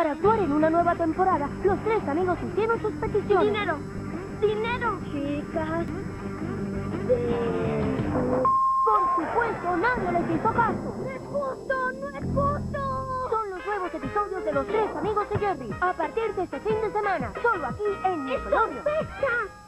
Para actuar en una nueva temporada, los tres amigos hicieron sus peticiones. ¡Dinero! ¡Dinero! Chicas, de... Por supuesto, nadie les hizo caso. ¡No es justo! ¡No es justo! Son los nuevos episodios de Los Tres Amigos de Jerry. A partir de este fin de semana, solo aquí en Nickelodeon. ¡Sospecha!